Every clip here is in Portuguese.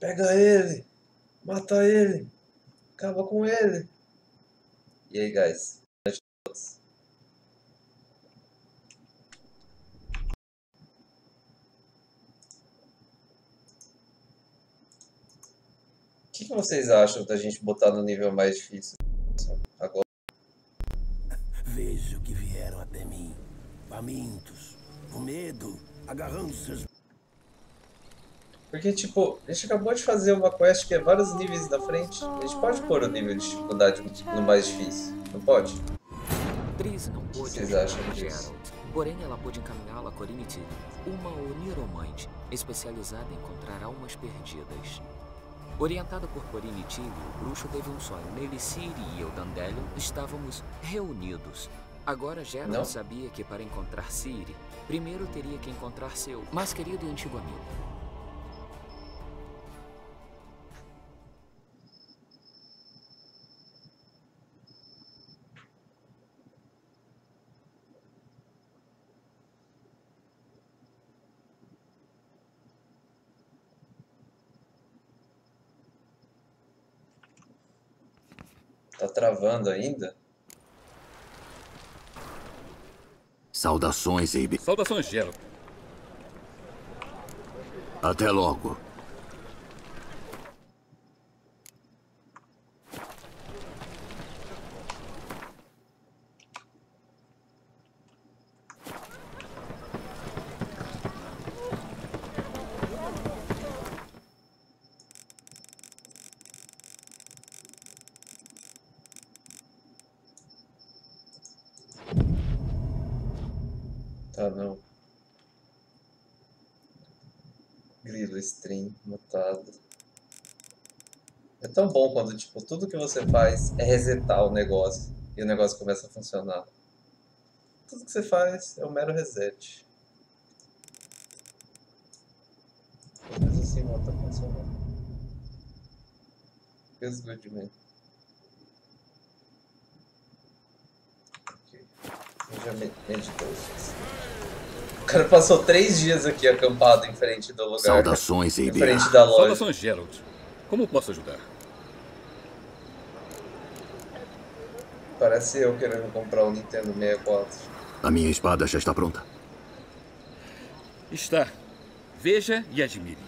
Pega ele! Mata ele! Acaba com ele! E aí, guys? O que, que vocês acham da gente botar no nível mais difícil agora? Vejo que vieram até mim, famintos, com medo, agarrando seus Porque, tipo, a gente acabou de fazer uma quest que é vários níveis da frente. A gente pode pôr o nível de dificuldade no mais difícil, não pode? Tris não pôde vocês acham disso? Porém ela pôde encaminhá-la a Corinne uma oniromante especializada em encontrar almas perdidas. Orientada por Corinne o bruxo teve um sonho. Nele, Ciri e eu, Dandelion, estávamos reunidos. Agora Geralt Não? sabia que para encontrar Ciri, primeiro teria que encontrar seu mais querido e antigo amigo. Travando ainda? Saudações, Ibe. Saudações, Geralt. Até logo. Tá, não. Grilo stream mutado. É tão bom quando, tipo, tudo que você faz é resetar o negócio e o negócio começa a funcionar. Tudo que você faz é um mero reset. Vezes assim volta a funcionar. Feels good, man. Ok. Eu já me- meditou isso. O cara passou três dias aqui acampado em frente do lugar. Saudações, Em frente da loja. Saudações, Geralt. Como posso ajudar? Parece eu querendo comprar um Nintendo 64. A minha espada já está pronta. Está. Veja e admire.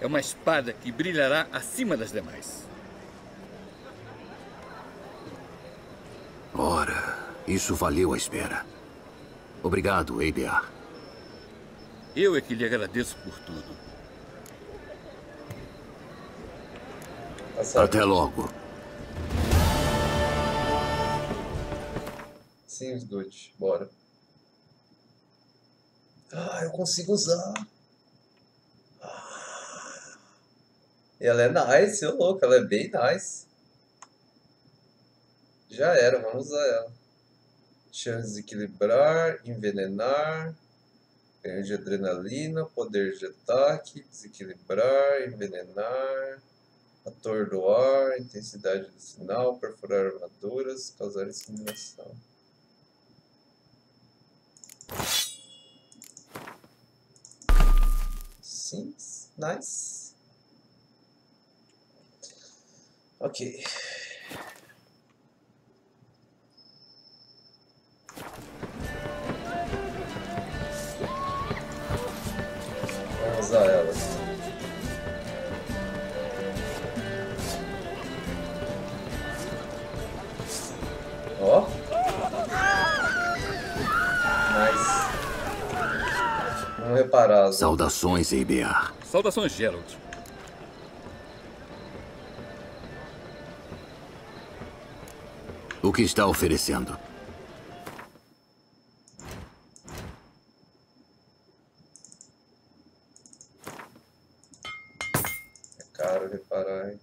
É uma espada que brilhará acima das demais. Ora, isso valeu a espera. Obrigado, ABA. Eu é que lhe agradeço por tudo. Tá. Até logo. Seems good. Bora. Ah, eu consigo usar. Ah. Ela é nice, ô louco. Ela é bem nice. Já era, vamos usar ela. Chance de equilibrar, envenenar, ganho de adrenalina, poder de ataque, desequilibrar, envenenar, atordoar, intensidade do sinal, perfurar armaduras, causar discriminação. Seems nice. Ok. Vamos usar ela. Saudações, ABA. Saudações, Geralt. O que está oferecendo? É caro reparar, hein?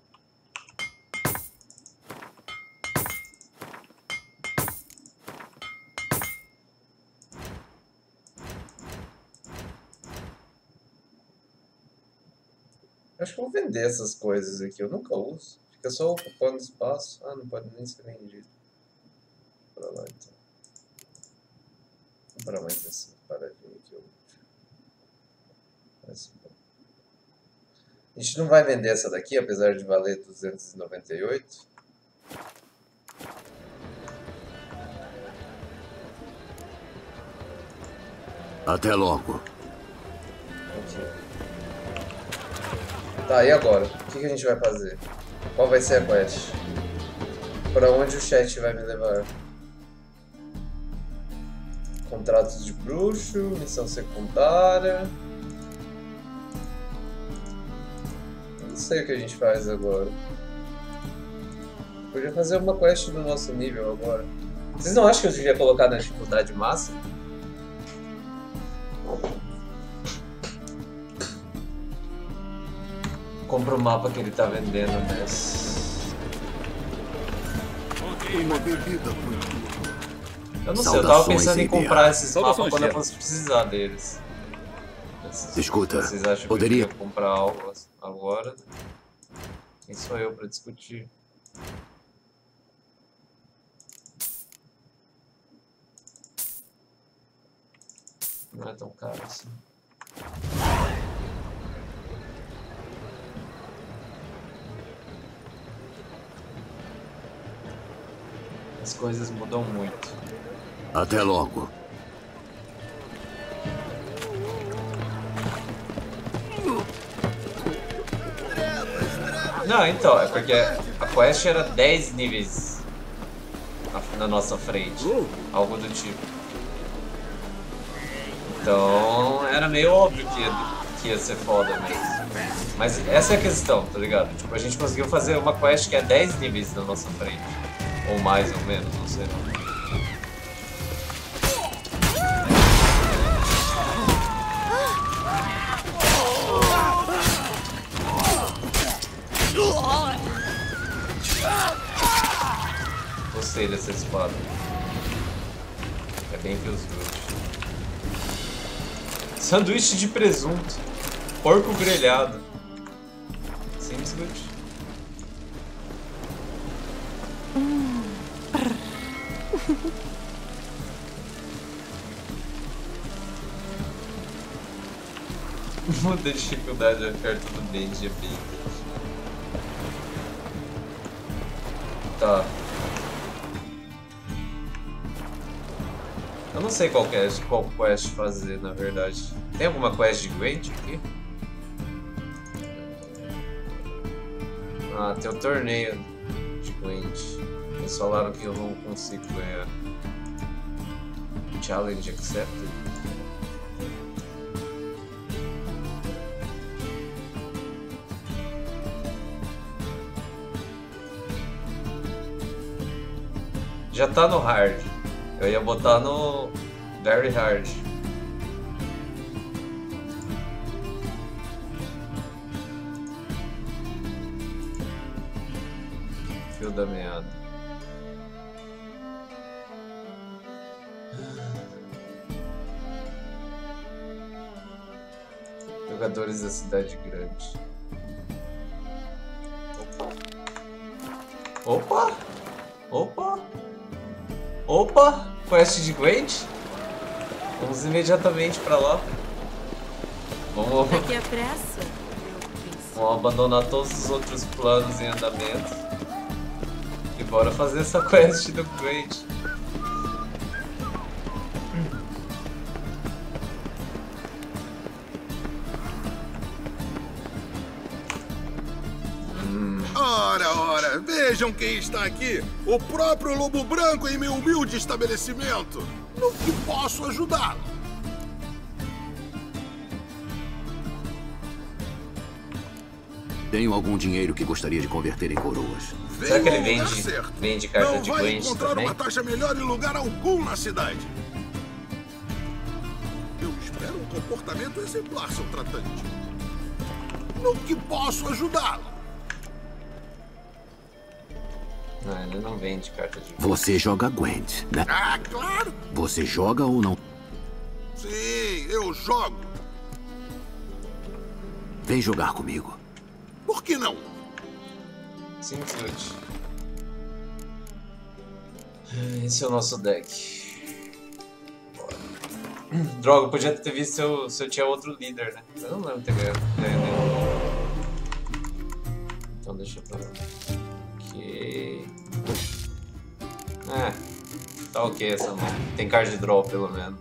Acho que eu vou vender essas coisas aqui, eu nunca uso. Fica só ocupando espaço. Ah, não pode nem ser vendido. Pra lá então. Comprar mais essa paradinha aqui. Eu... Bom. A gente não vai vender essa daqui, apesar de valer 298. Até logo. Tá, e agora? O que, que a gente vai fazer? Qual vai ser a quest? Pra onde o chat vai me levar? Contratos de bruxo, missão secundária. Não sei o que a gente faz agora. Podia fazer uma quest do nosso nível agora. Vocês não acham que eu devia colocar na dificuldade máxima? Compra o mapa que ele tá vendendo nessa. Uma bebida Eu não sei, eu tava pensando em comprar esses Saudações, mapas quando eu fosse precisar deles. Esses- Escuta, Vocês acham poderia- que eu comprar algo agora? Quem sou eu pra discutir? Não é tão caro assim. As coisas mudam muito. Até logo. Não, então, é porque a quest era 10 níveis na, na nossa frente. Algo do tipo. Então era meio óbvio que ia, que ia ser foda mesmo. Mas essa é a questão, tá ligado? Tipo, a gente conseguiu fazer uma quest que é 10 níveis na nossa frente. Ou mais ou menos, não sei. Gostei dessa espada. É bem bruxos. Sanduíche de presunto. Porco grelhado. Muda a dificuldade perto do Benji bem. Tá. Eu não sei qual quest, qual quest fazer, na verdade. Tem alguma quest de Gwent aqui? Ah, tem o torneio de Gwent. Eles falaram que eu não consigo ganhar. Challenge accepted. Já tá no hard. Eu ia botar no very hard. Fio da meada. Jogadores da cidade grande. Opa! Opa! Opa! Quest de Gwent? Vamos imediatamente pra lá. Vamos, Que é pressa, vamos abandonar todos os outros planos em andamento. E bora fazer essa quest do Gwent. Vejam quem está aqui. O próprio Lobo Branco em meu humilde estabelecimento. No que posso ajudá-lo? Tenho algum dinheiro que gostaria de converter em coroas. Será que ele vende, vende carta Não de vai Gwent encontrar também? uma taxa melhor em lugar algum na cidade. Eu espero um comportamento exemplar, seu tratante. No que posso ajudá-lo? Ele não vende carta de. Você joga Gwent, né? Ah, claro. Você joga ou não? Sim, eu jogo. Vem jogar comigo. Por que não? Seems good. Esse é o nosso deck. Bora. Droga, eu podia ter visto se eu, se eu tinha outro líder, né? Eu não lembro ter ganhado. Então deixa pra lá. É. Tá ok essa mão. Tem card draw pelo menos.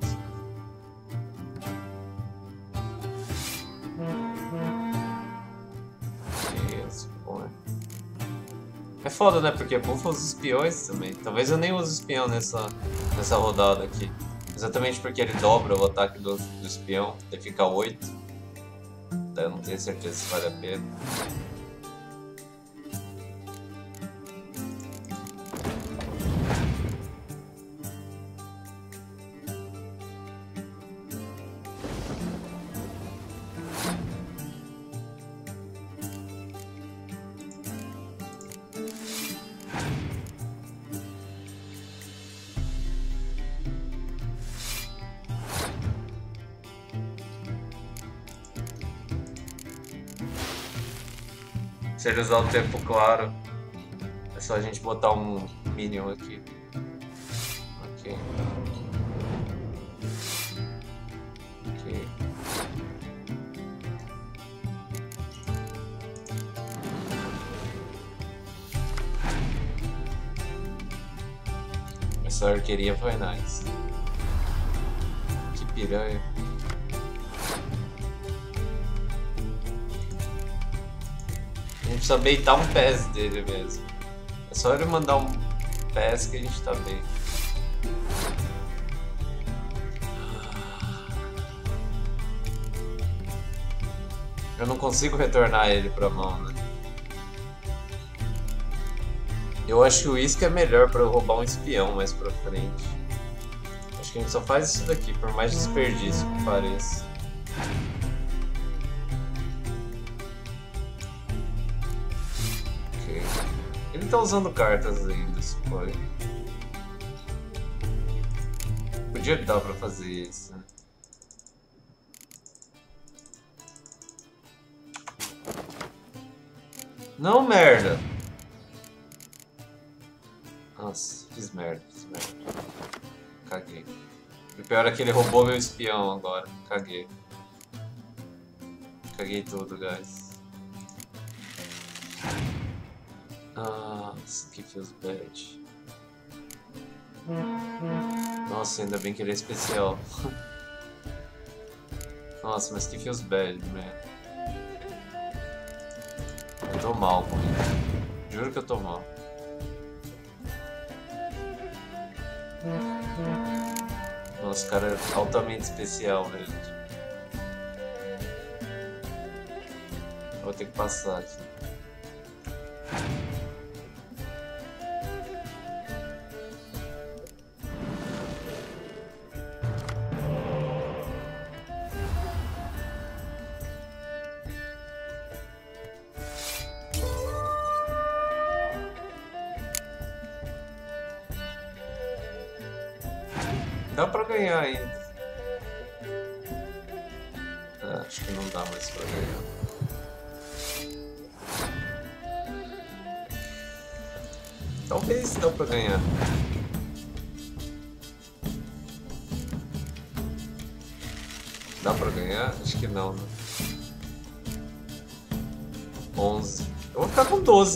Bom. É foda, né? Porque buffa os espiões também. Talvez eu nem use espião nessa, nessa rodada aqui. Exatamente porque ele dobra o ataque do, do espião. Ele fica 8. Então eu não tenho certeza se vale a pena. Se ele usar o tempo claro, é só a gente botar um minion aqui. Ok. Ok. Essa arqueria foi nice. Que piranha. Precisa beitar um PES dele mesmo. É só ele mandar um PES que a gente tá bem. Eu não consigo retornar ele pra mão, né? Eu acho que o Isca é melhor pra eu roubar um espião mais pra frente. Acho que a gente só faz isso daqui, por mais desperdício que pareça. Tá usando cartas ainda, pode. Podia dar pra fazer isso, né? Não, merda! Nossa, fiz merda, fiz merda. Caguei. O pior é que ele roubou meu espião agora. Caguei. Caguei tudo, guys. Nossa, que feels bad. Nossa, ainda bem que ele é especial. Nossa, mas que feels bad, man. Eu tô mal com ele. Juro que eu tô mal. Nossa, cara é altamente especial, velho. Vou ter que passar aqui.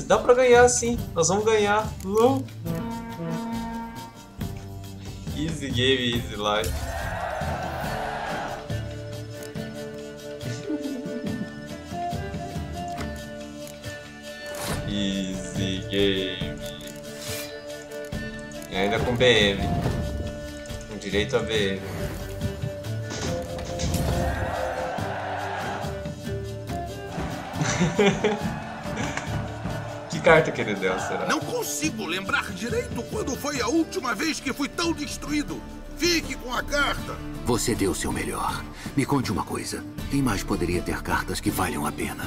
Dá pra ganhar sim. Nós vamos ganhar. Uh. Easy game, easy life. easy game. E ainda com BM. Com direito a BM. carta que ele deu, será? Não consigo lembrar direito quando foi a última vez que fui tão destruído. Fique com a carta. Você deu o seu melhor. Me conte uma coisa. Quem mais poderia ter cartas que valham a pena?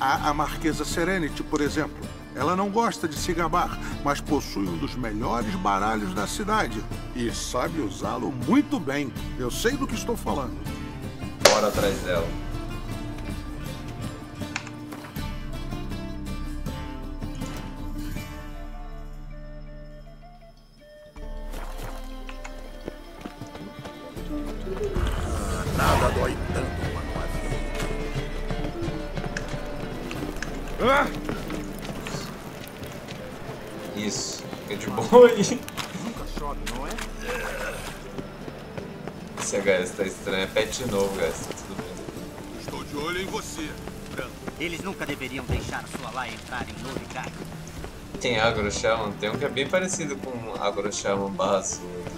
Há a Marquesa Serenity, por exemplo. Ela não gosta de se gabar, mas possui um dos melhores baralhos da cidade. E sabe usá-lo muito bem. Eu sei do que estou falando. Bora atrás dela. Ah! Fica de boa aí. Nunca chove, não é? Esse HS tá estranho. É pet novo, HS. Tá tudo bem. Estou de olho em você, Branco. Eles nunca deveriam deixar sua lá entrar em Norigai. Tem Agro Shaman. Tem um que é bem parecido com Agro Shaman barra Sword.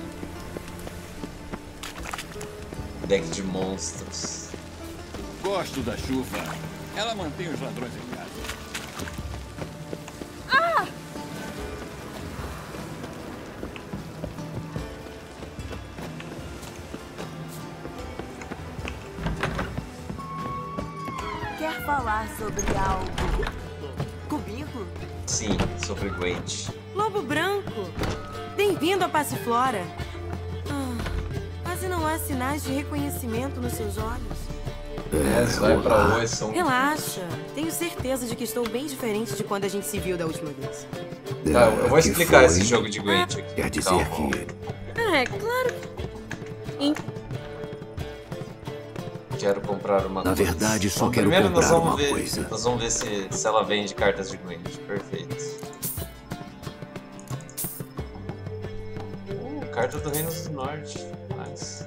Deck de monstros. Gosto da chuva. Ela mantém os ladrões em sobre algo comigo? Sim, sobre Gwent. Lobo Branco! Bem-vindo a Passiflora! Ah, quase não há sinais de reconhecimento nos seus olhos. É, vai pra hoje, são... Relaxa, tenho certeza de que estou bem diferente de quando a gente se viu da última vez. Tá, eu vou Que explicar esse jogo de Gwent aqui. Quer dizer que Ah, é claro. Na coisa. verdade, só Bom, quero primeiro nós comprar vamos uma ver, coisa. Nós vamos ver se, se ela vende cartas de Gwent. Perfeito. Uh, carta do Reino do Norte. Nice.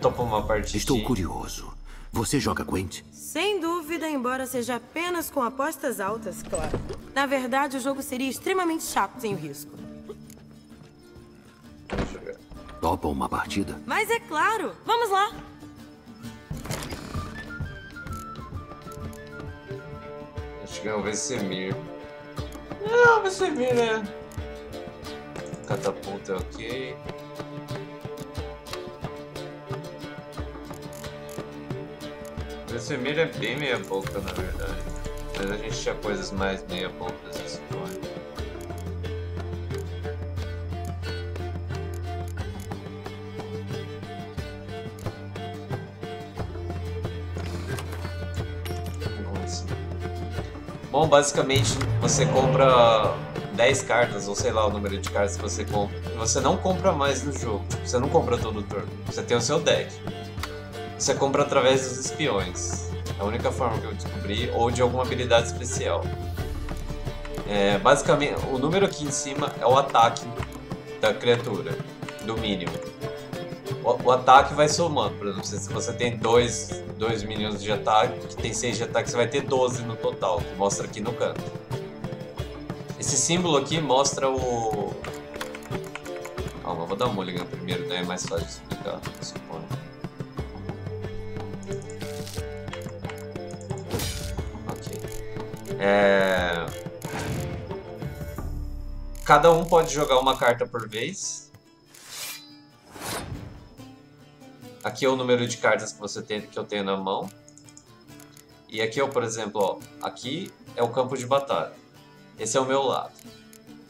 Topa uma partida. estou curioso. Você joga Gwent? Sem dúvida, embora seja apenas com apostas altas, claro. Na verdade, o jogo seria extremamente chato sem o risco. Topa uma partida? Mas é claro! Vamos lá! A gente ganhou o Vesemir. Não, Vesemir, né? Catapulta é ok. Vesemir é bem meia boca, na verdade. Mas a gente tinha coisas mais meia bocas nesse Bom, basicamente você compra 10 cartas, ou sei lá o número de cartas que você compra. e Você não compra mais no jogo. Você não compra todo o turno. Você tem o seu deck. Você compra através dos espiões. É a única forma que eu descobri, ou de alguma habilidade especial. É, basicamente, o número aqui em cima é o ataque da criatura, do mínimo. O, o ataque vai somando, por exemplo, se você tem dois, dois minions de ataque, que tem 6 de ataque, você vai ter 12 no total, que mostra aqui no canto. Esse símbolo aqui mostra o. Calma, vou dar uma mulligan primeiro, daí é mais fácil de explicar, suponho. Ok. É... Cada um pode jogar uma carta por vez. Aqui é o número de cartas que você tem, que eu tenho na mão. E aqui eu, por exemplo, ó, aqui é o campo de batalha. Esse é o meu lado.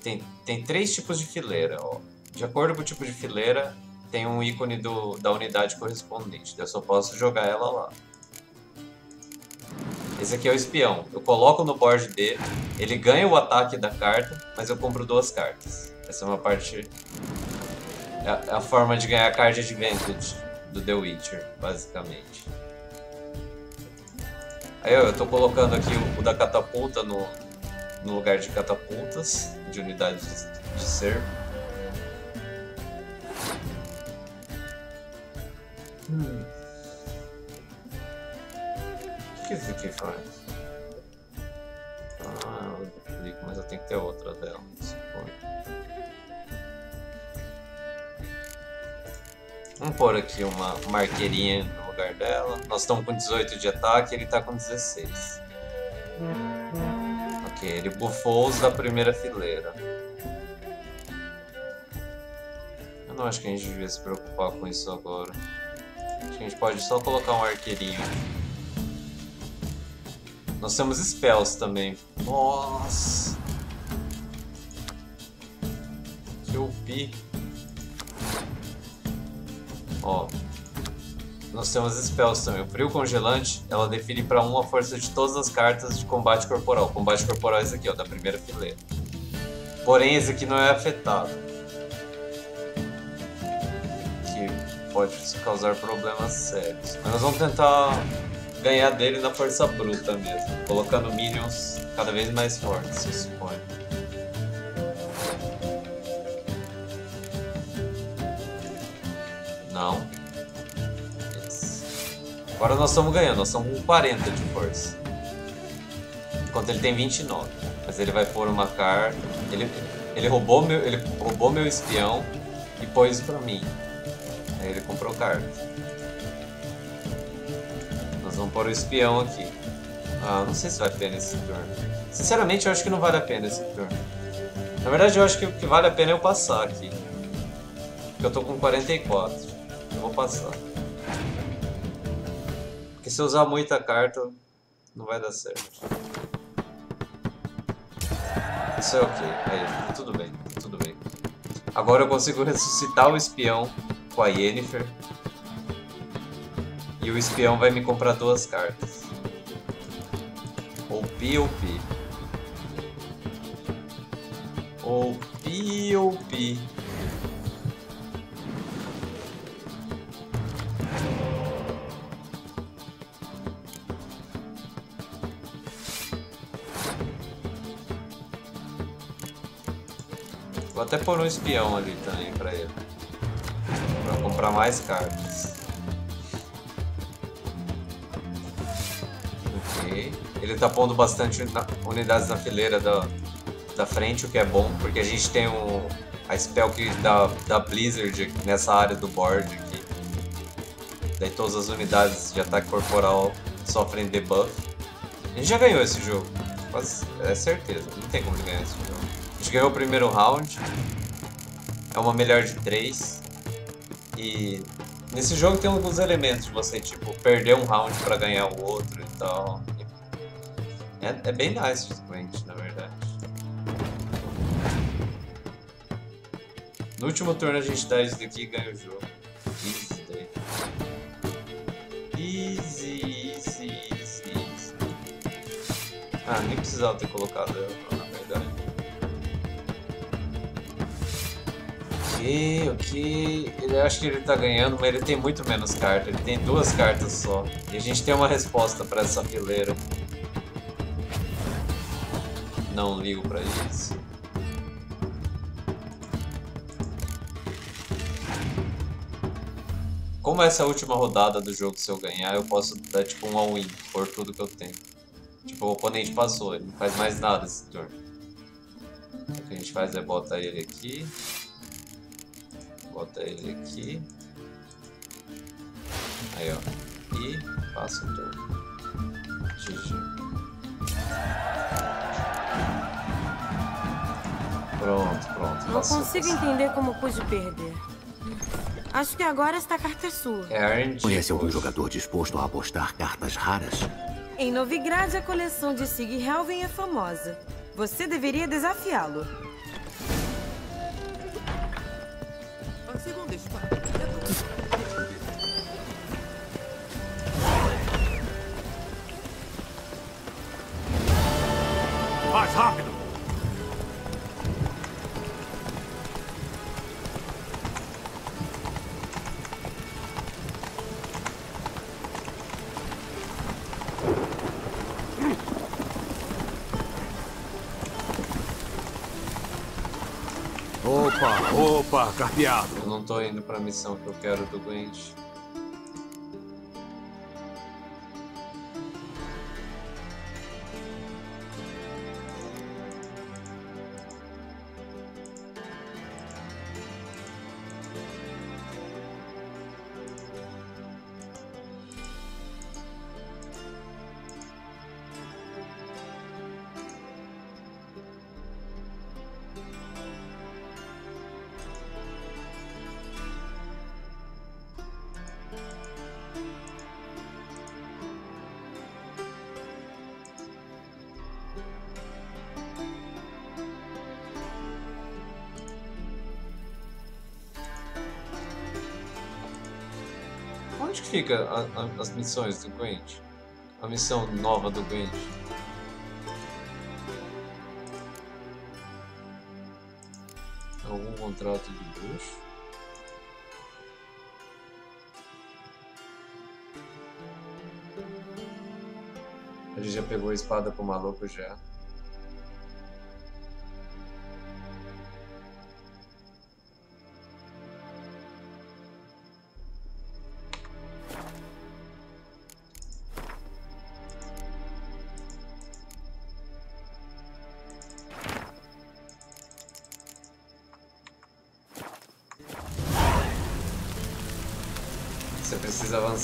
Tem, tem três tipos de fileira, ó. De acordo com o tipo de fileira, tem um ícone do, da unidade correspondente. Eu só posso jogar ela lá. Esse aqui é o espião. Eu coloco no board dele, ele ganha o ataque da carta, mas eu compro duas cartas. Essa é uma parte. É a, é a forma de ganhar card advantage do The Witcher, basicamente. Aí eu tô colocando aqui o, o da catapulta no, no lugar de catapultas, de unidades de ser. Hum. O que esse aqui faz? Ah, eu duplico, mas eu tenho que ter outra dela, suponho. Vamos pôr aqui uma marqueirinha no lugar dela. Nós estamos com 18 de ataque, ele está com 16. Ok, ele buffou os da primeira fileira. Eu não acho que a gente devia se preocupar com isso agora. Acho que a gente pode só colocar um arqueirinho. Nós temos spells também. Nossa! Que OP! Ó, nós temos spells também. O frio congelante, ela define para um a força de todas as cartas de combate corporal. Combate corporal é esse aqui, ó, da primeira fileira. Porém, esse aqui não é afetado. Que pode causar problemas sérios. Mas nós vamos tentar ganhar dele na força bruta mesmo, colocando minions cada vez mais forte, se Agora nós estamos ganhando, nós estamos com 40 de força. Enquanto ele tem 29. Mas ele vai pôr uma carta. Ele, ele, roubou, meu, ele roubou meu espião e pôs pra mim. Aí ele comprou carta. Nós vamos pôr o espião aqui. Ah, não sei se vale a pena esse turno. Sinceramente, eu acho que não vale a pena esse turno. Na verdade, eu acho que o que vale a pena é eu passar aqui. Porque eu tô com 44. Eu vou passar. Porque se usar muita carta, não vai dar certo. Isso é ok. Aí, tudo bem, tudo bem. Agora eu consigo ressuscitar o espião com a Yennefer. E o espião vai me comprar duas cartas. Ou Pi ou Pi. Ou Pi ou Pi. Vou até pôr um espião ali também pra ele. Pra comprar mais cartas. Ok. Ele tá pondo bastante unidades na fileira da, da frente, o que é bom, porque a gente tem um, a spell que da, da Blizzard nessa área do board aqui. Daí todas as unidades de ataque corporal sofrem debuff. A gente já ganhou esse jogo, quase, é certeza, não tem como ganhar esse jogo gente ganhou o primeiro round. É uma melhor de três. E nesse jogo tem alguns elementos de você, tipo, perder um round pra ganhar o outro e tal. É, é bem nice Gwent, na verdade. No último turno a gente dá isso daqui e ganha o jogo. Easy daí. Easy, easy, easy, easy. Ah, nem precisava ter colocado ela, Ok, ok. Ele acho que ele tá ganhando, mas ele tem muito menos cartas. Ele tem duas cartas só. E a gente tem uma resposta para essa fileira. Não ligo para isso. Como essa é a última rodada do jogo, se eu ganhar, eu posso dar tipo um all-in por tudo que eu tenho. Tipo, o oponente passou, ele não faz mais nada esse turno. O que a gente faz é botar ele aqui bota ele aqui. Aí, ó. E passa o turno. GG. Pronto, pronto. Não consigo entender como pude perder. Acho que agora esta carta é sua. É Conhece algum jogador disposto a apostar cartas raras? Em Novigrad, a coleção de Sig Helven é famosa. Você deveria desafiá-lo. Opa, carpeado. Eu não tô indo pra missão que eu quero do Gwent. As missões do Gwent? A missão nova do Gwent? Algum contrato de? A gente já pegou a espada pro maluco já.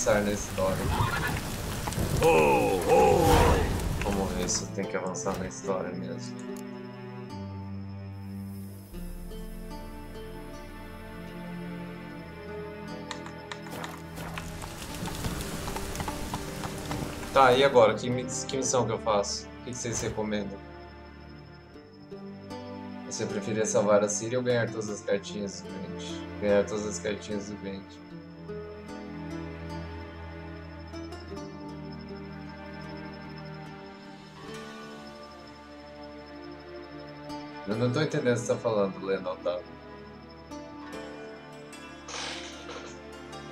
Avançar na história. Oh, oh. Como isso tem que avançar na história mesmo. Tá, e agora? Que, que missão que eu faço? O que vocês recomendam? Você preferia salvar a Síria ou ganhar todas as cartinhas do Gwent? Ganhar todas as cartinhas do Gwent. Eu não tô entendendo o que você tá falando, Leno Otávio.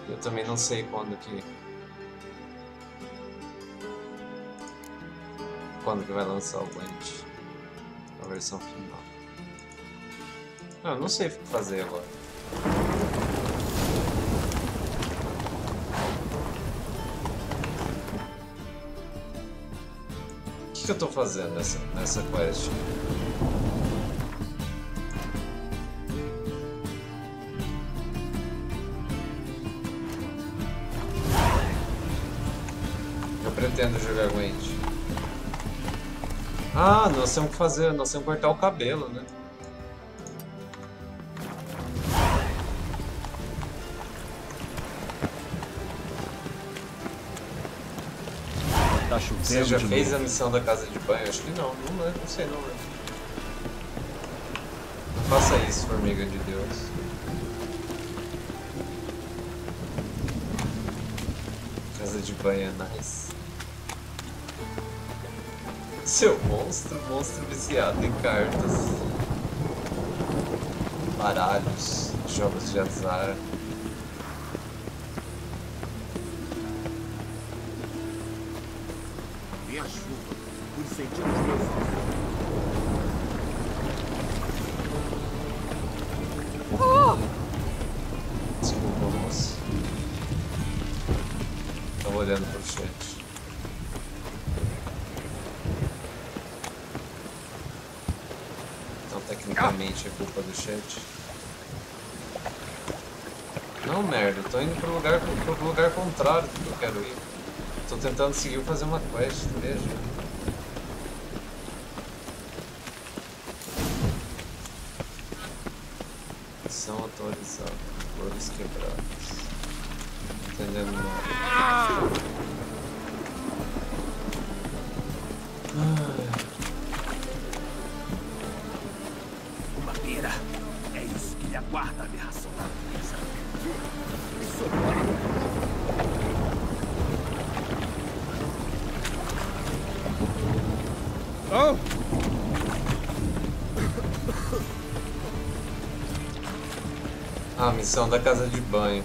Eu também não sei quando que... Quando que vai lançar o Gwent. A versão final. Ah, eu não sei o que fazer agora. O que, que eu tô fazendo nessa, nessa quest? Ah, nós temos que fazer, nós temos que cortar o cabelo, né? Tá Você já fez novo. a missão da casa de banho? Acho que não, não, lembro, não sei não. Não faça isso, formiga de Deus. Casa de banho é nice. Seu monstro, monstro viciado em cartas. Baralhos, jogos de azar. Vi a chuva. Pude sentir os meus ossos. Desculpa, moço. Tava olhando pro chat. Então, tecnicamente, é culpa do chat. Não, merda, eu tô indo pro lugar, pro, lugar contrário do que eu quero ir. Tô tentando seguir fazer uma quest, veja. São atualizadas, flores quebradas. Entendendo nada. Missão da casa de banho.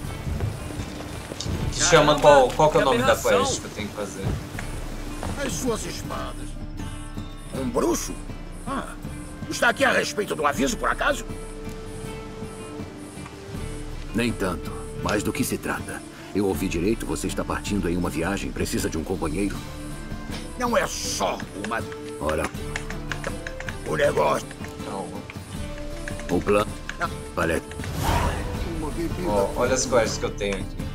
Que chama qual, qual que é o nome da quest que eu tenho que fazer? As suas espadas. Um bruxo? Ah, está aqui a respeito do aviso, por acaso? Nem tanto. Mas do que se trata? Eu ouvi direito, você está partindo em uma viagem, precisa de um companheiro? Não é só uma... Ora, O negócio... Calma. o plano... Parece... Olha as quests que eu tenho aqui.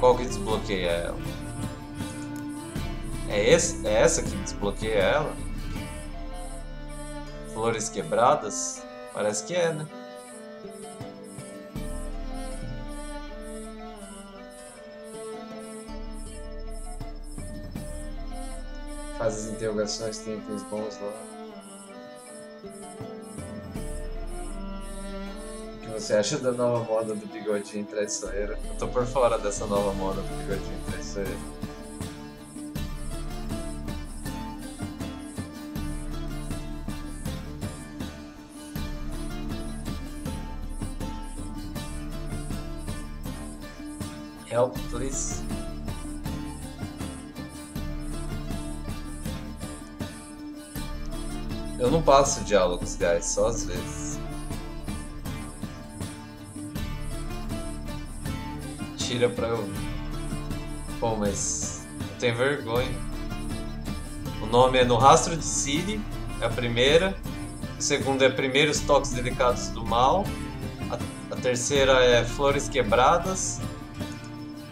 Qual que desbloqueia ela? É, esse, é essa que desbloqueia ela? Flores quebradas? Parece que é, né? Faz as interrogações, tem itens bons lá. Você acha da nova moda do bigodinho traiçoeiro? Eu tô por fora dessa nova moda do bigodinho traiçoeiro. Help, please. Eu não passo diálogos, guys, só às vezes. Tira pra eu. Pô, mas. Eu tenho vergonha. O nome é No Rastro de Siri, é a primeira. A segunda é Primeiros Toques Delicados do Mal. A, a terceira é Flores Quebradas.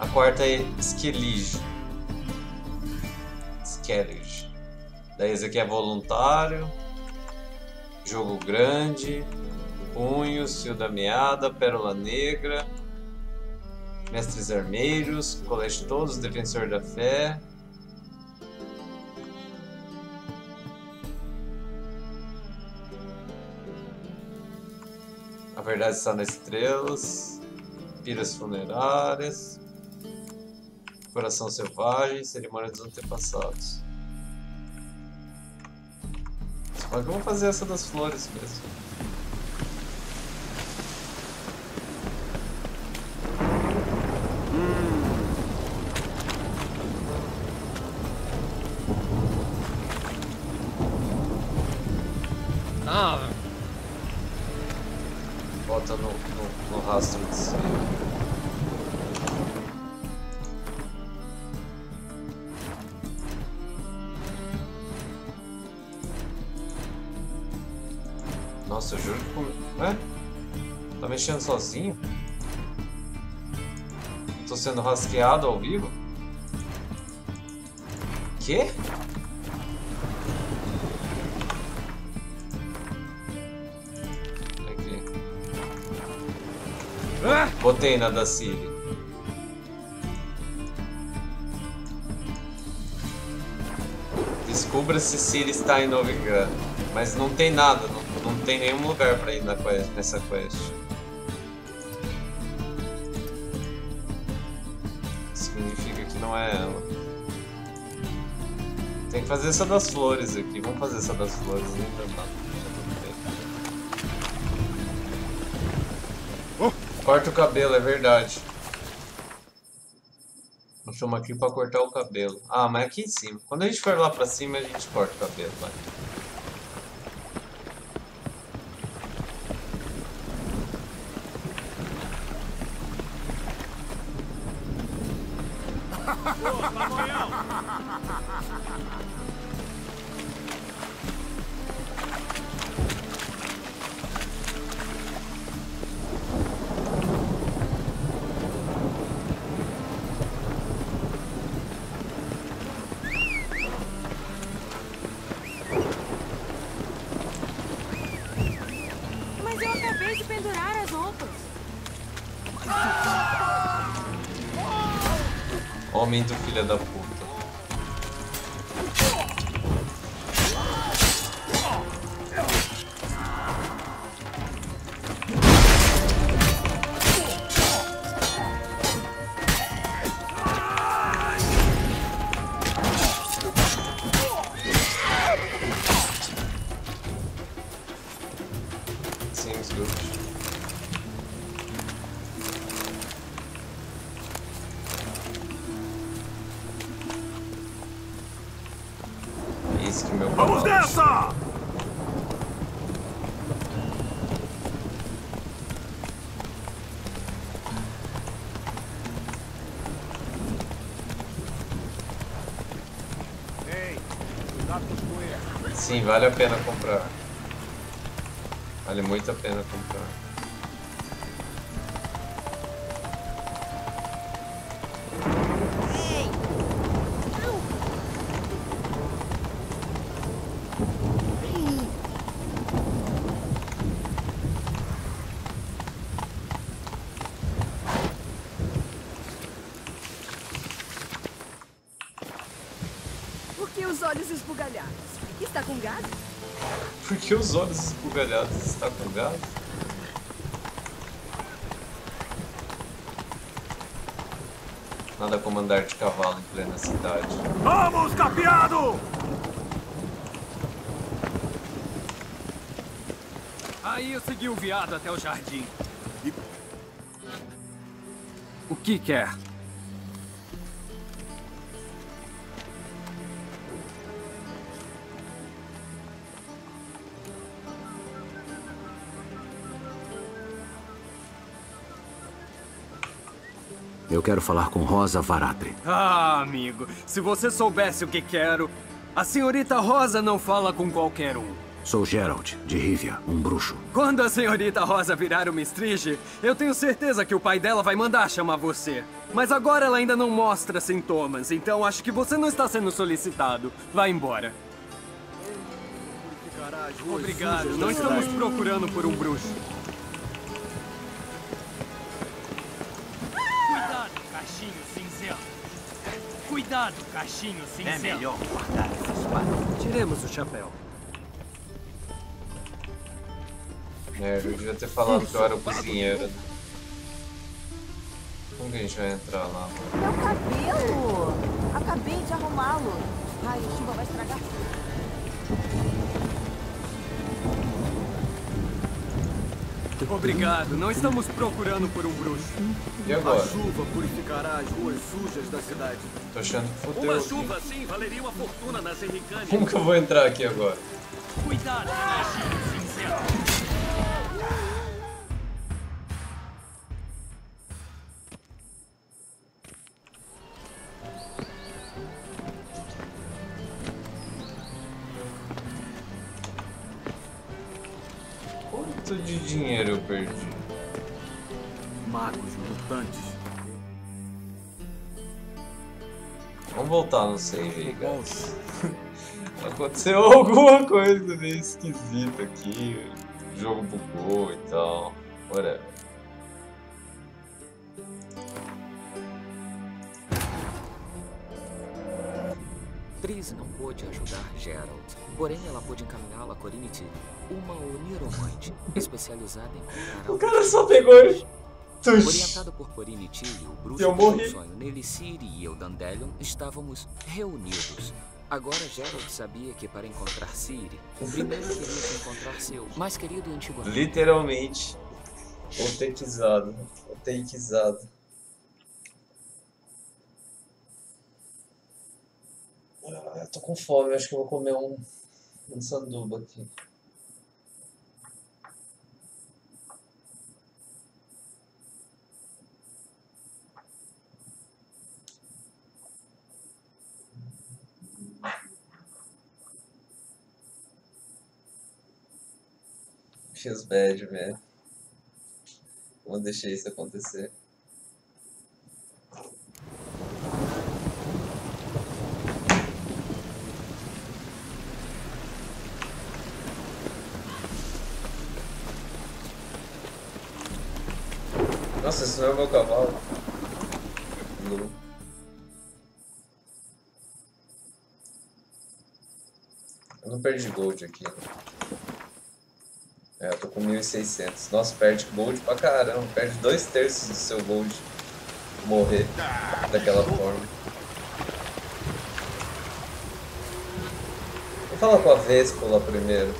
A quarta é Skellige. Skellige. Daí esse aqui é Voluntário. Jogo Grande. Punhos, Fio da Meada, Pérola Negra. Mestres Armeiros, Colete Todos, Defensor da Fé. A Verdade está nas Estrelas. Piras Funerárias. Coração Selvagem, Cerimônia dos Antepassados. Mas vamos fazer essa das flores mesmo. Sozinho? Tô sendo rasqueado ao vivo? Quê? Aqui. Botei na da Siri. Descubra se Siri está em Novigrad. Mas não tem nada, não, não tem nenhum lugar pra ir na quest, nessa quest. Que fazer essa das flores aqui. Vamos fazer essa das flores. Corta o cabelo, é verdade. Vou chamar aqui pra cortar o cabelo. Ah, mas aqui em cima. Quando a gente for lá pra cima, a gente corta o cabelo, vai. Homem do Sim, vale a pena comprar. Vale muito a pena comprar. Os olhos esbugalhados gás? Nada como andar de cavalo em plena cidade. Vamos, capeado! Aí eu segui o viado até o jardim. O que quer? Eu quero falar com Rosa Varatre. Ah, amigo, se você soubesse o que quero, a senhorita Rosa não fala com qualquer um. Sou Geralt, de Rivia, um bruxo. Quando a senhorita Rosa virar uma estrige, eu tenho certeza que o pai dela vai mandar chamar você. Mas agora ela ainda não mostra sintomas, então acho que você não está sendo solicitado. Vá embora. Obrigado, não estamos procurando por um bruxo. Cuidado, cachinho É cinzento. melhor guardar essa espada. Tiremos o chapéu. Merda, eu devia ter falado que eu era o cozinheiro. Como que a gente vai entrar lá? Meu cabelo! Acabei de arrumá-lo. Ai, a chuva vai estragar tudo. Obrigado, não estamos procurando por um bruxo. E agora? A chuva purificará as ruas sujas da cidade. Tô achando que fudeu Uma aqui. chuva assim valeria uma fortuna nas Henricânias. Como que eu vou entrar aqui agora? Cuidado, cachinho dinheiro eu perdi? Magos mutantes. Vamos voltar no save aí, guys. Aconteceu alguma coisa meio esquisita aqui. O jogo bugou e tal. Whatever. Tris não pôde ajudar Geralt, porém ela pôde encaminhá-la a Corinne uma oniromante especializada em O cara só pegou e... Orientado por Corinne Tilly, o bruxo Eu do sonho Neliciri e eu, Dandelion, estávamos reunidos. Agora Geralt sabia que para encontrar Ciri, primeiro teria que encontrar seu mais querido e antigo amigo. Literalmente. Otequizado. Otequizado. Ah, tô com fome, acho que vou comer um, um sanduba aqui. Feels bad, man. Não deixei isso acontecer. Nossa, esse não é o meu cavalo. Eu não perdi gold aqui. É, eu tô com 1.600. Nossa, perde gold pra caramba. Perde dois terços do seu gold. Morrer daquela forma. Vou falar com a Vespa lá primeiro.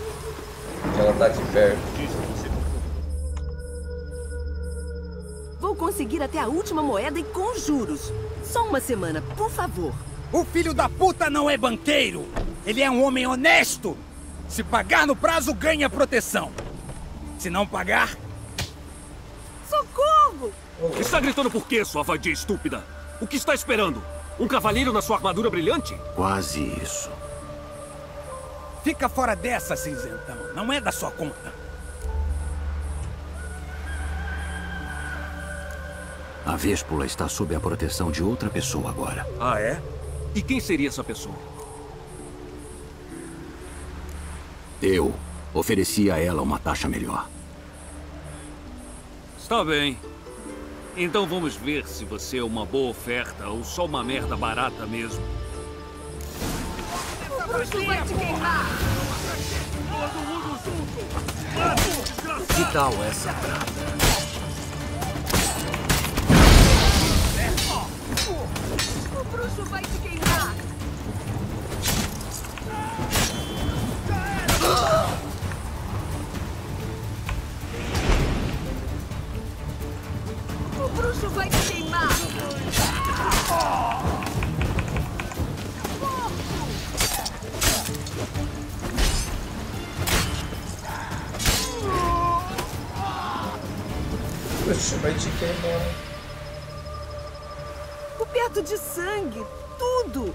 Que ela tá aqui perto. Até a última moeda e com juros. Só uma semana, por favor. O filho da puta não é banqueiro. Ele é um homem honesto. Se pagar no prazo, ganha proteção. Se não pagar, Socorro! Está gritando por quê, sua vadia estúpida? O que está esperando? Um cavaleiro na sua armadura brilhante? Quase isso. fica fora dessa, cinzentão. Não é da sua conta. A Véspula está sob a proteção de outra pessoa agora. Ah, é? E quem seria essa pessoa? Eu ofereci a ela uma taxa melhor. Está bem. Então vamos ver se você é uma boa oferta ou só uma merda barata mesmo. O bruxo vai te queimar! Que tal essa prata? O bruxo vai te queimar! O bruxo vai te queimar! Vai te queimar. Coberto de sangue, tudo!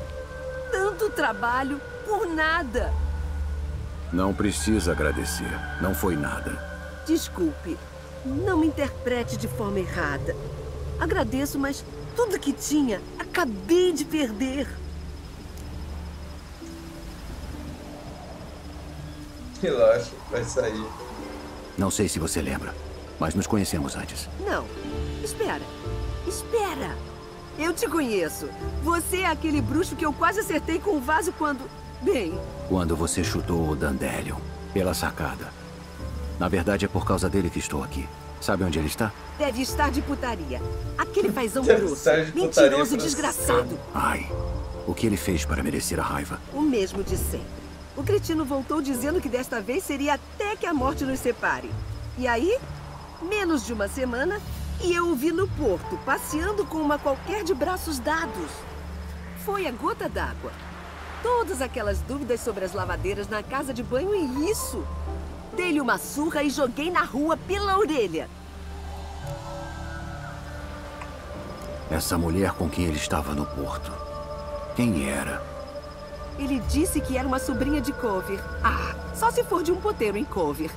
Tanto trabalho por nada! Não precisa agradecer. Não foi nada. Desculpe. Não me interprete de forma errada. Agradeço, mas tudo que tinha, acabei de perder. Relaxa, vai sair. Não sei se você lembra, mas nos conhecemos antes. Não. Espera. Espera. Eu te conheço. Você é aquele bruxo que eu quase acertei com o vaso quando... Bem... Quando você chutou o Dandelion pela sacada. Na verdade, é por causa dele que estou aqui. Sabe onde ele está? Deve estar de putaria. Aquele fazão Deve grosso. de Mentiroso desgraçado. Ai, o que ele fez para merecer a raiva? O mesmo de sempre. O cretino voltou dizendo que desta vez seria até que a morte nos separe. E aí, menos de uma semana, e eu o vi no porto, passeando com uma qualquer de braços dados. Foi a gota d'água. Todas aquelas dúvidas sobre as lavadeiras na casa de banho e isso. Dei-lhe uma surra e joguei na rua pela orelha. Essa mulher com quem ele estava no porto. Quem era? Ele disse que era uma sobrinha de Cover. Ah, só se for de um poteiro em Cover.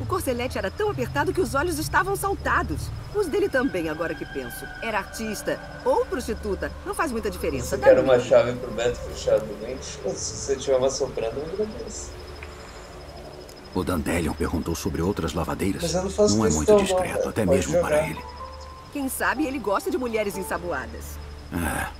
O corcelete era tão apertado que os olhos estavam saltados. Os dele também, agora que penso. Era artista ou prostituta. Não faz muita diferença. Você quer uma chave pro Beto fechado doente? Se você tiver uma soprando, eu agradeço. O Dandelion perguntou sobre outras lavadeiras. Mas eu não faço é questão, muito não, discreto, até Pode mesmo jogar. para ele. Quem sabe ele gosta de mulheres ensaboadas. Ah,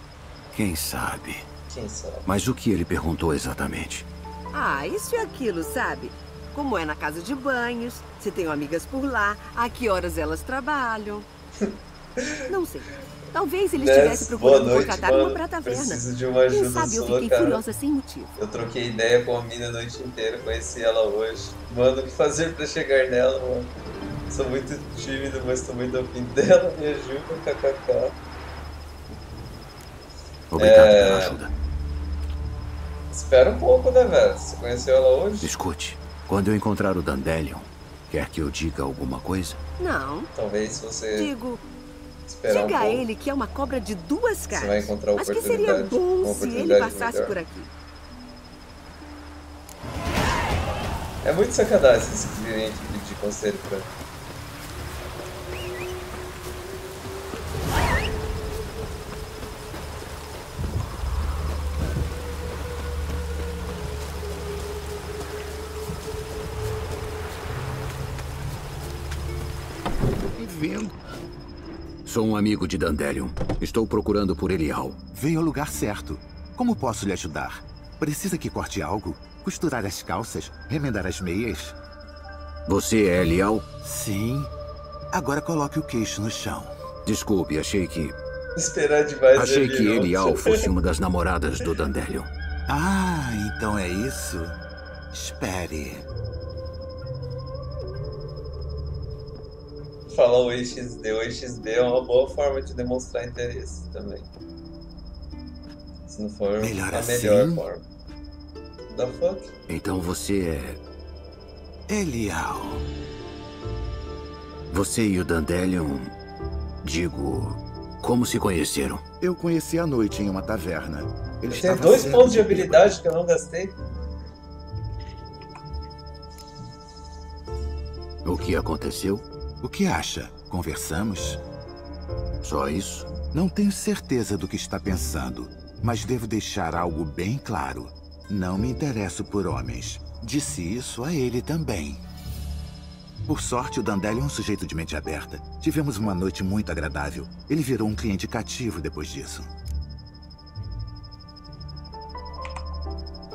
quem sabe? Quem sabe? Mas o que ele perguntou exatamente? Ah, isso e aquilo, sabe? Como é na casa de banhos, se tenho amigas por lá, a que horas elas trabalham. Não sei. Talvez ele Ness, estivesse procurando noite, contratar mano. uma pra taverna. Preciso de uma Quem ajuda sabe eu sua, fiquei cara. furiosa sem motivo. Eu troquei ideia com a mina a noite inteira, conheci ela hoje. Mano, o que fazer pra chegar nela, mano? Sou muito tímido, mas tô muito afim dela. Me ajuda, kkk. Obrigado É, pela ajuda. Espera um pouco, né, velho? Você conheceu ela hoje? Escute, quando eu encontrar o Dandelion, quer que eu diga alguma coisa? Não, Talvez você digo, esperar um diga a ele que é uma cobra de duas Você caras. vai encontrar Mas que seria bom se ele passasse melhor. por aqui. É muito sacanagem se virem aqui pedir conselho pra mim. Sou um amigo de Dandelion. Estou procurando por Elial. Veio ao lugar certo. Como posso lhe ajudar? Precisa que corte algo? Costurar as calças? Remendar as meias? Você é Elial? Sim. Agora coloque o queixo no chão. Desculpe, achei que. Esperar demais Achei ele que. Elial fosse uma das namoradas do Dandelion. Ah, então é isso? Espere. Falar o EXD. O EXD é uma boa forma de demonstrar interesse também. Se não for Melhor a assim? melhor forma. Da fuck? Então você é. Elial. Você e o Dandelion. Digo. Como se conheceram? Eu conheci à noite em uma taverna. Ele Tem estava dois pontos de de habilidade que eu não gastei. O que aconteceu? O que acha? Conversamos? Só isso? Não tenho certeza do que está pensando, mas devo deixar algo bem claro. Não me interesso por homens. Disse isso a ele também. Por sorte, o Dandelion é um sujeito de mente aberta. Tivemos uma noite muito agradável. Ele virou um cliente cativo depois disso.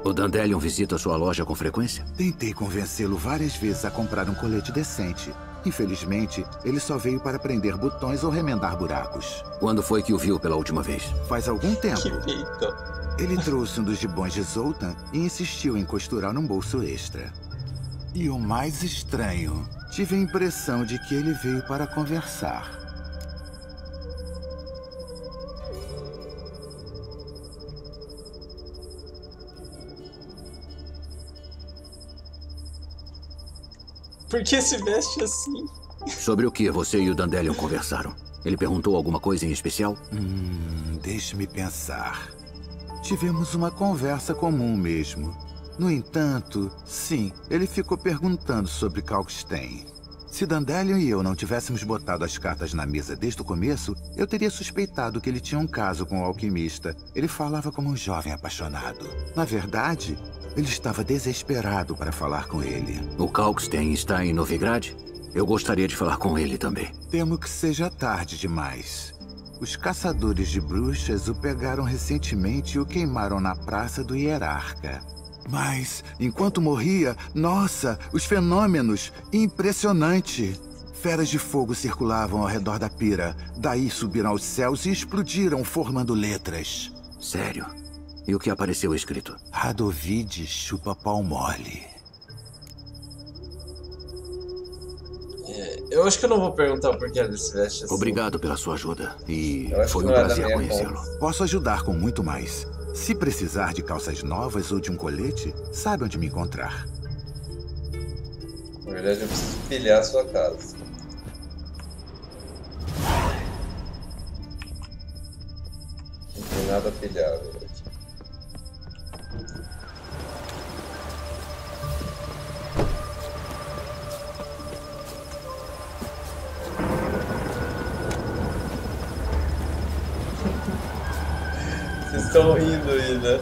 O Dandelion visita sua loja com frequência? Tentei convencê-lo várias vezes a comprar um colete decente. Infelizmente, ele só veio para prender botões ou remendar buracos. Quando foi que o viu pela última vez? Faz algum tempo. Ele trouxe um dos gibões de Zoltan e insistiu em costurar num bolso extra. E o mais estranho, tive a impressão de que ele veio para conversar. Por que se veste assim? Sobre o que você e o Dandelion conversaram? Ele perguntou alguma coisa em especial? Hum, deixe-me pensar. Tivemos uma conversa comum mesmo. No entanto, sim, ele ficou perguntando sobre Kalkstein. Se Dandelion e eu não tivéssemos botado as cartas na mesa desde o começo, eu teria suspeitado que ele tinha um caso com o alquimista. Ele falava como um jovem apaixonado. Na verdade, ele estava desesperado para falar com ele. O Kalkstein está em Novigrad? Eu gostaria de falar com ele também. Temo que seja tarde demais. Os caçadores de bruxas o pegaram recentemente e o queimaram na praça do Hierarca. Mas, enquanto morria, nossa, os fenômenos! Impressionante! Feras de fogo circulavam ao redor da pira. Daí subiram aos céus e explodiram, formando letras. Sério? E o que apareceu escrito? Radovid chupa pau mole. É, eu acho que eu não vou perguntar por que ele se veste assim. Obrigado pela sua ajuda. E foi um é prazer conhecê-lo. Posso ajudar com muito mais. Se precisar de calças novas ou de um colete, sabe onde me encontrar. Na verdade, eu preciso pilhar a sua casa. Não tem nada pilhável estão rindo né?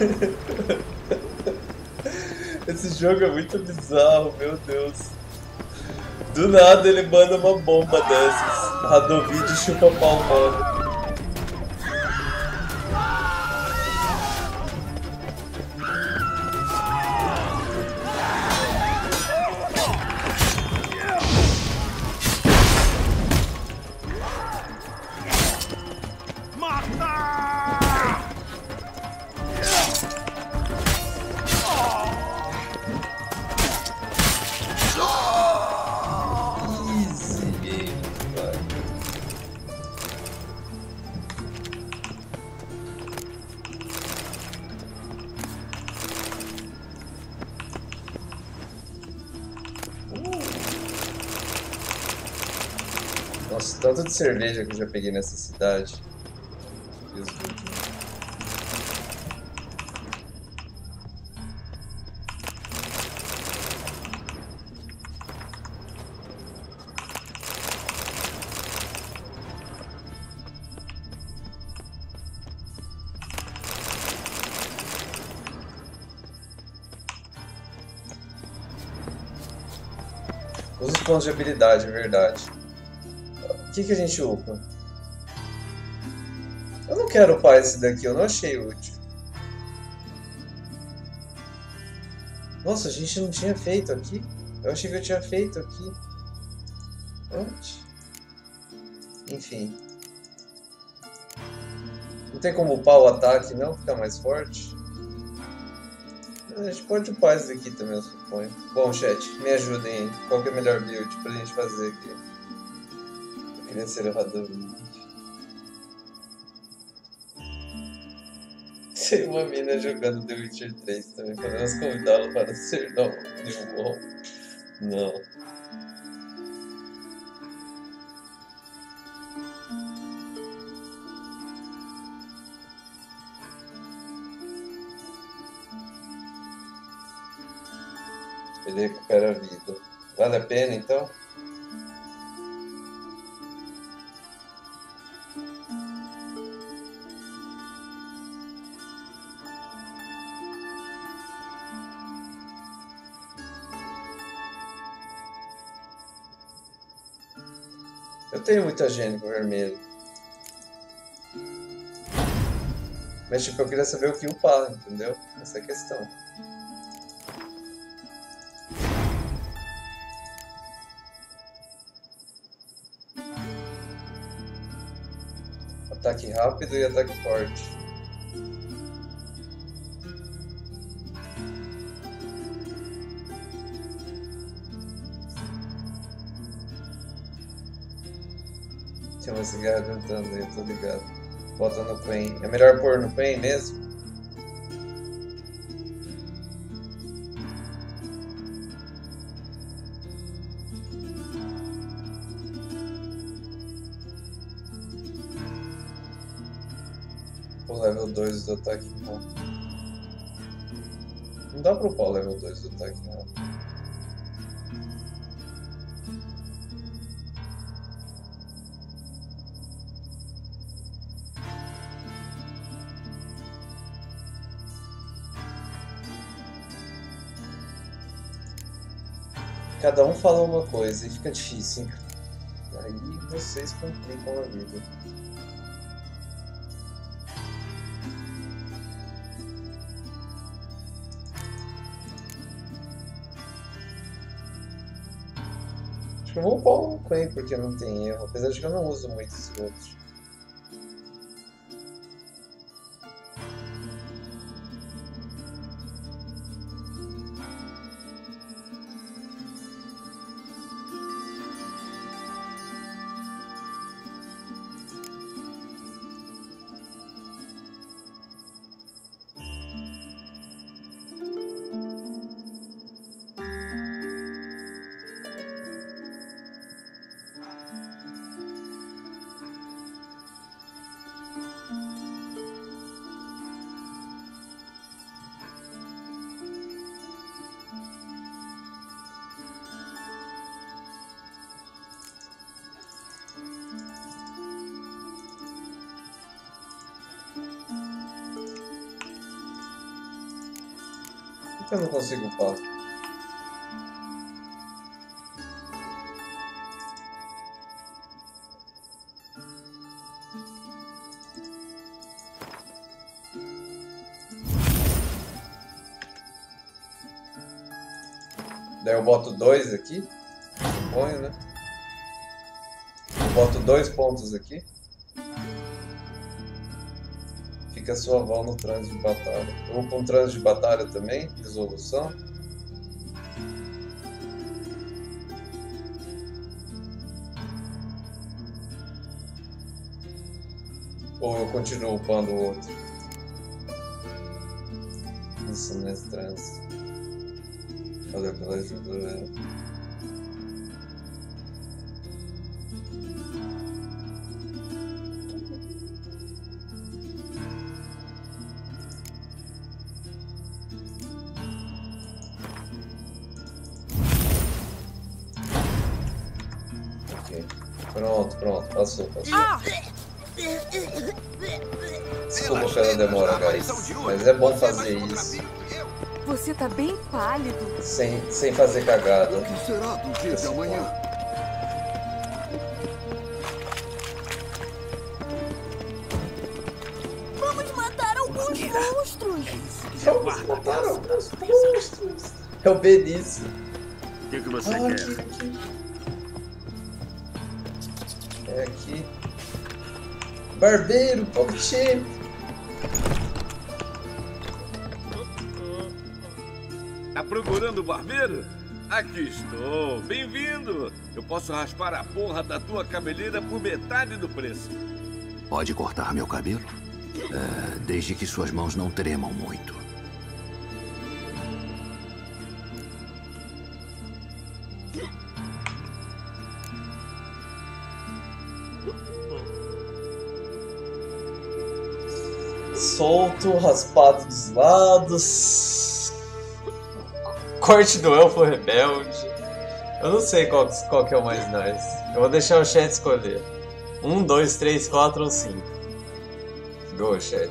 Esse jogo é muito bizarro, meu Deus. Do nada ele manda uma bomba dessas. Radovid chupa pau mole. Cerveja que eu já peguei nessa cidade. Deus os pontos de habilidade, é verdade. Que, que a gente upa? Eu não quero upar esse daqui, eu não achei útil. Nossa, a gente não tinha feito aqui? Eu achei que eu tinha feito aqui. Onde? Enfim. Não tem como upar o ataque, não? Ficar mais forte? A gente pode upar esse daqui também, eu suponho. Bom, chat, me ajudem aí. Qual é a melhor build pra gente fazer aqui? Ser Radovid. Tem uma mina jogando The Witcher 3 também. Podemos convidá-la para ser não, Newmon. Não. Ele recupera a vida. Vale a pena então? Tenho muita gente com vermelho. Mas tipo, eu queria saber o que upar, entendeu? Essa é a questão. Ataque rápido e ataque forte. Tem uma cigarra cantando aí, eu tô ligado. Bota no Queen. É melhor pôr no Queen mesmo? o level 2 do ataque rápido. Não dá pra upar o level 2 do ataque rápido. Cada um fala uma coisa e fica difícil. hein? Aí vocês complicam a vida. Acho que eu vou upar o Quen porque não tem erro, apesar de que eu não uso muito esse outro. Eu não consigo upar? Daí eu boto dois aqui, suponho, né? Eu boto dois pontos aqui. Fica suavão no trânsito de batalha. Eu vou com trânsito de batalha também, resolução. Ou eu continuo upando o outro? Isso não é trânsito. Valeu pela ajuda, é isso Você tá bem pálido. sem, sem fazer cagada. O que será do dia de amanhã? Vamos matar alguns monstros. Vamos matar alguns monstros. É o Benício. O que, que você Ah, quer? aqui, aqui. É aqui. Barbeiro, PogChamp. Procurando o barbeiro? Aqui estou, bem-vindo! Eu posso raspar a porra da tua cabeleira por metade do preço. Pode cortar meu cabelo? É, desde que suas mãos não tremam muito. Solto, raspado dos lados. Corte do elfo rebelde. Eu não sei qual, qual que é o mais nice. Eu vou deixar o chat escolher. Um, dois, três, quatro ou cinco. Go, chat.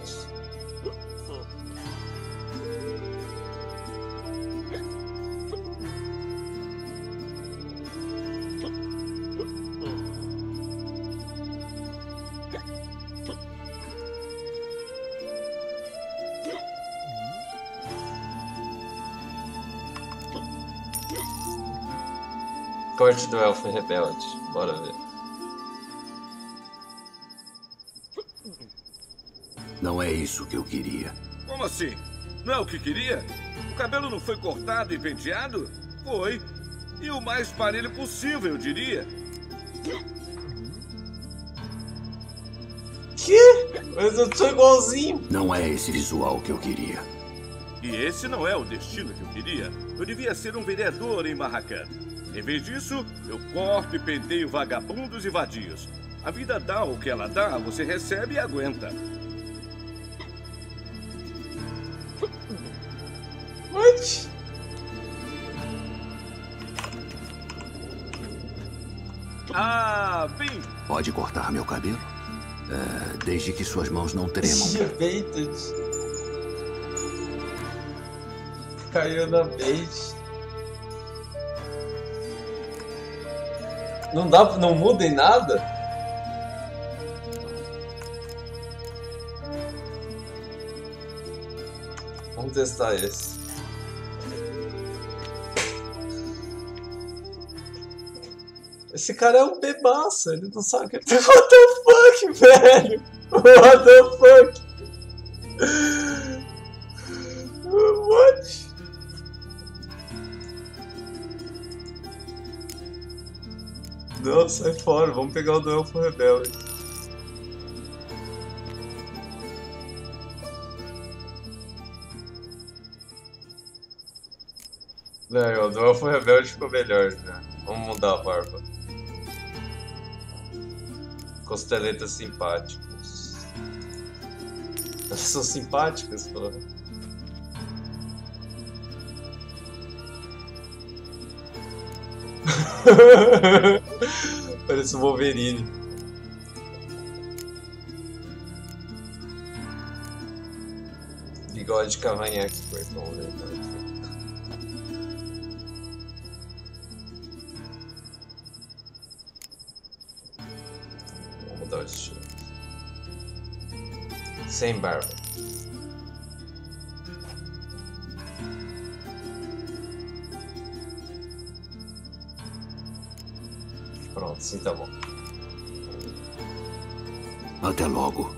Corte do elfo rebelde. Bora ver. Não é isso que eu queria. Como assim? Não é o que queria? O cabelo não foi cortado e penteado? Foi. E o mais parelho possível, eu diria. Que? Mas eu sou igualzinho. Não é esse visual que eu queria. E esse não é o destino que eu queria. Eu devia ser um vereador em Marracan. Em vez disso, eu corto e penteio vagabundos e vadios. A vida dá o que ela dá, você recebe e aguenta. What? Ah, bem. Pode cortar meu cabelo? Uh, desde que suas mãos não tremam. Caiu na bait. Não dá, não muda em nada? Vamos testar esse. Esse cara é um bebaço, ele não sabe o que ele tá. What the fuck, velho? What the fuck? Fora, vamos pegar o do Elfo Rebelde. Velho, o do Elfo Rebelde ficou melhor já. Vamos mudar a barba. Costeletas simpáticos. Elas são simpáticas, pô. Parece um Wolverine. Bigode de cavanhaque, foi bom, né? Vamos mudar o estilo. Sem barba. Assim tá bom. Até logo.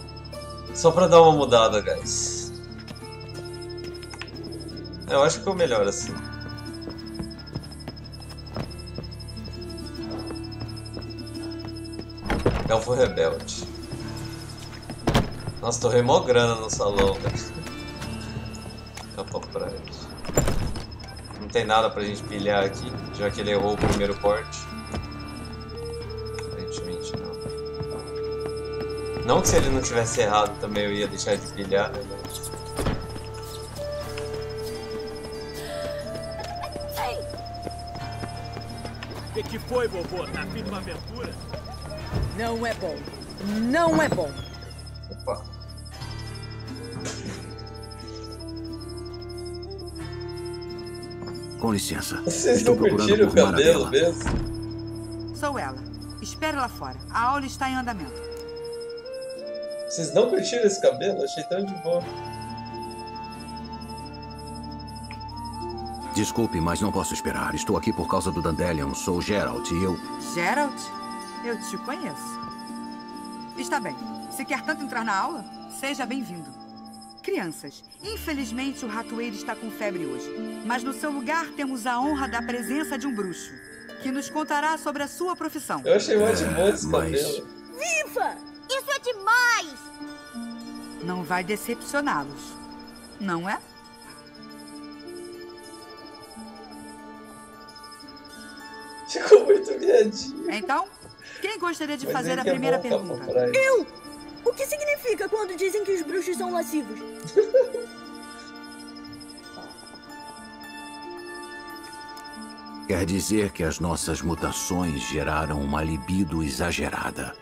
Só pra dar uma mudada, guys. Eu acho que ficou melhor assim. Elfo Rebelde. Nossa, torrei mó grana no salão, velho. Capa praia. Não tem nada pra gente pilhar aqui, já que ele errou o primeiro corte. Não que se ele não tivesse errado também eu ia deixar de pilhar, né? O que, foi, vovô? Tá de uma aventura? Não é bom. Não é bom. Opa. Com licença. Vocês Estou não curtiram o cabelo mesmo? Sou ela. Espere lá fora. A aula está em andamento. Vocês não curtiram esse cabelo? Achei tão de boa. Desculpe, mas não posso esperar. Estou aqui por causa do Dandelion. Sou Geralt e eu. Geralt, eu te conheço. Está bem. Se quer tanto entrar na aula, seja bem-vindo. Crianças, infelizmente o ratoeiro está com febre hoje. Mas no seu lugar temos a honra da presença de um bruxo, que nos contará sobre a sua profissão. Eu achei de boa esse mas- cabelo. Viva! É! Não vai decepcioná-los, não é? Ficou muito viadinho. Então, quem gostaria de Mas fazer a é primeira capa pergunta? Eu! O que significa quando dizem que os bruxos são lascivos? Quer dizer que as nossas mutações geraram uma libido exagerada.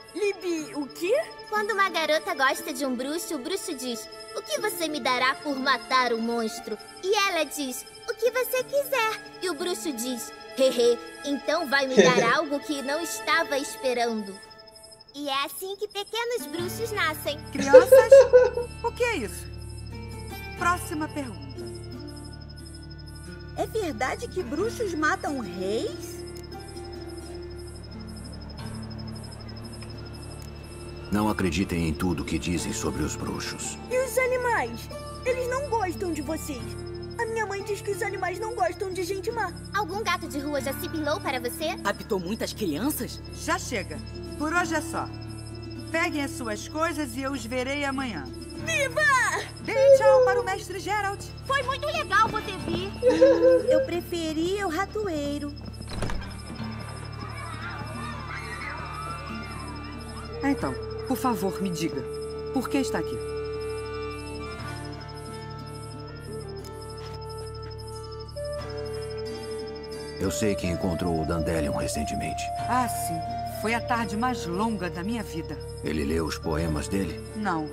Quando uma garota gosta de um bruxo, o bruxo diz: O que você me dará por matar o monstro? E ela diz: O que você quiser. E o bruxo diz: Hehe, então vai me dar algo que não estava esperando. E é assim que pequenos bruxos nascem. Crianças, o que é isso? Próxima pergunta. É verdade que bruxos matam reis? Não acreditem em tudo que dizem sobre os bruxos. E os animais? Eles não gostam de vocês. A minha mãe diz que os animais não gostam de gente má. Algum gato de rua já se pilou para você? Habitou muitas crianças? Já chega. Por hoje é só. Peguem as suas coisas e eu os verei amanhã. Viva! Dê tchau para o mestre Geralt. Foi muito legal você vir. Eu preferia o ratoeiro. Então, por favor, me diga. Por que está aqui? Eu sei que encontrou o Dandelion recentemente. Ah, sim. Foi a tarde mais longa da minha vida. Ele leu os poemas dele? Não.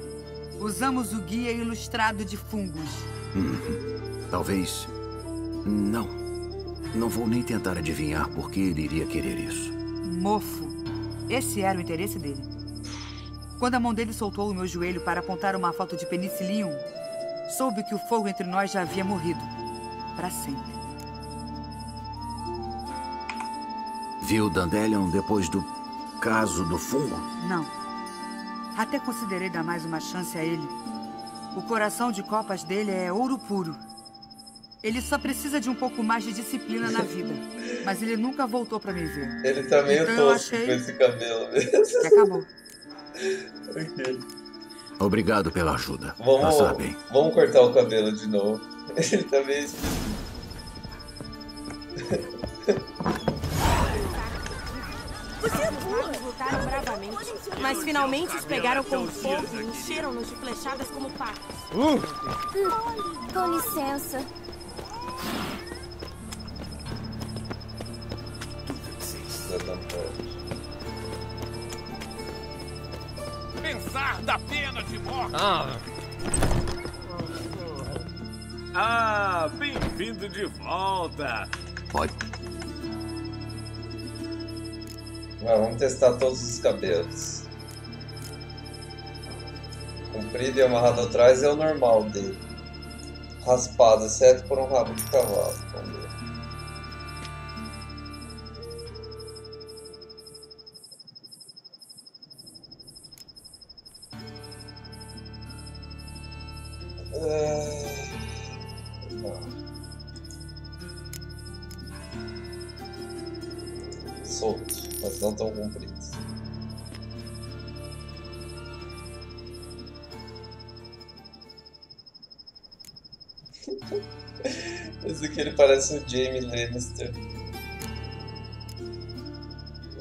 Usamos o guia ilustrado de fungos. Hum, talvez. Não. Não vou nem tentar adivinhar por que ele iria querer isso. Mofo. Esse era o interesse dele. Quando a mão dele soltou o meu joelho para apontar uma foto de penicillium, soube que o fogo entre nós já havia morrido. Para sempre. Viu Dandelion depois do caso do fungo? Não. Até considerei dar mais uma chance a ele. O coração de copas dele é ouro puro. Ele só precisa de um pouco mais de disciplina na vida. Mas ele nunca voltou para me ver. Ele tá meio então, tosco achei... com esse cabelo mesmo. Que acabou. Ok. Obrigado pela ajuda. Vamos, Passar bem. vamos cortar o cabelo de novo. Ele tá meio lutaram bravamente, mas finalmente os pegaram com fogo e encheram-nos de flechadas como patos. Hum, com licença. Pensar da pena de morte. Ah. Ah, bem-vindo de volta. Pode. Vamos testar todos os cabelos. Comprido e amarrado atrás é o normal dele. Raspado, exceto por um rabo de cavalo. Vamos ver. O Jaime Lannister.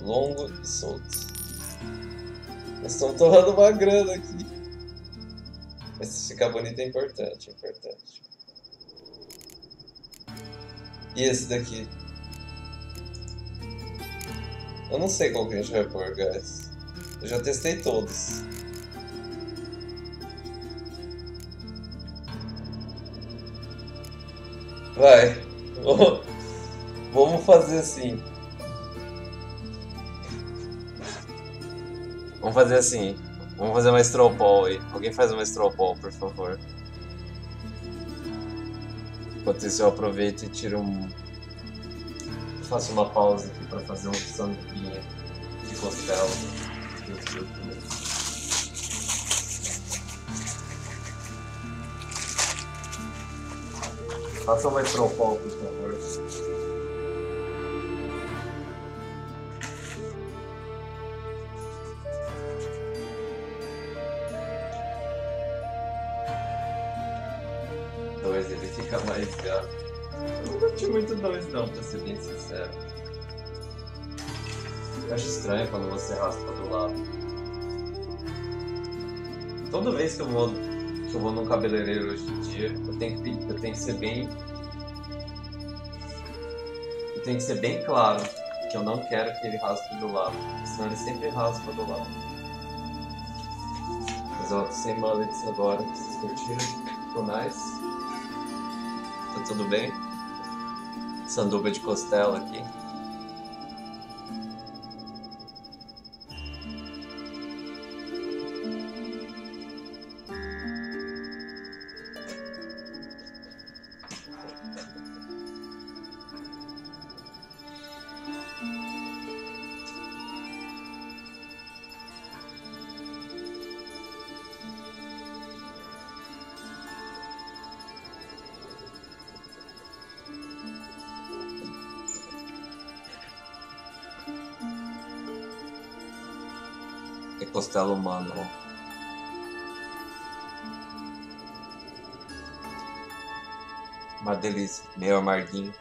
Longo e solto. Nós estamos torrando uma grana aqui. Mas ficar bonito é importante, é importante. E esse daqui? Eu não sei qual que a gente vai pôr, guys. Eu já testei todos. Vai. Vamos fazer assim. Vamos fazer assim. Vamos fazer uma Stropol aí. Alguém faz uma Stropol, por favor. Enquanto isso eu aproveito e tiro um... Faço uma pausa aqui para fazer um sanduinha de costela. Faça uma Stropol, por favor. Dois, ele fica mais gato. Eu não curti muito dois não, pra ser bem sincero. Eu acho estranho quando você raspa do lado. Toda vez que eu vou, eu vou num cabeleireiro hoje em dia, eu tenho que, eu tenho que ser bem. Eu tenho que ser bem claro que eu não quero que ele raspe do lado, senão ele sempre raspa do lado. Mas ó, sem mullets agora, vocês curtiram? Ficou nice? Tá tudo bem? Sanduba de costela aqui. Meio amarguinho.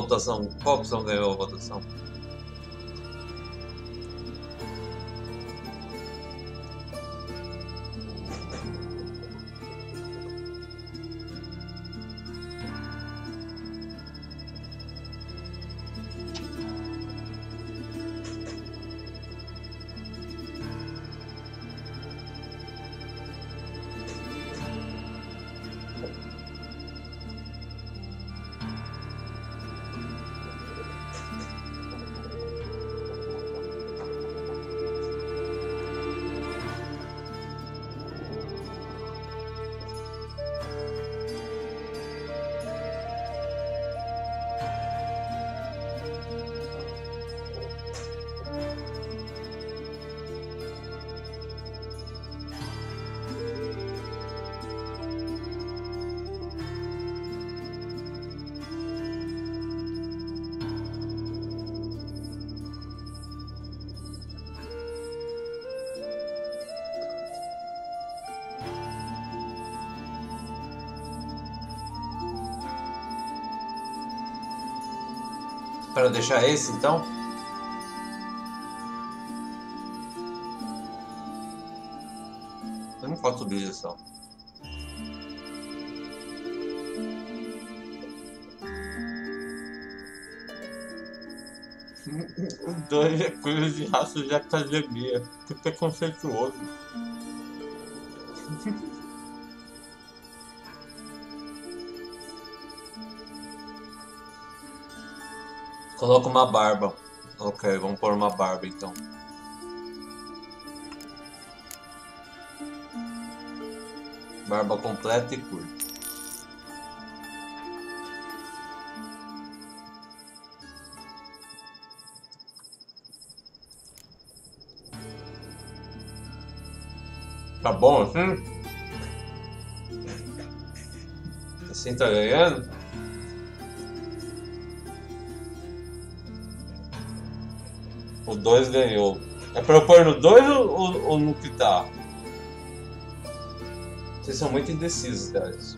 Votação? Qual opção ganhou a votação? Para deixar esse, então? Eu não faço objeção. O dois é coisa de raça de academia. Que preconceituoso. Coloca uma barba. Ok, vamos pôr uma barba então. Barba completa e curta. Tá bom assim? Assim tá ganhando? 2 ganhou. É pra eu pôr no 2 ou, ou, ou no que tá? Vocês são muito indecisos, guys.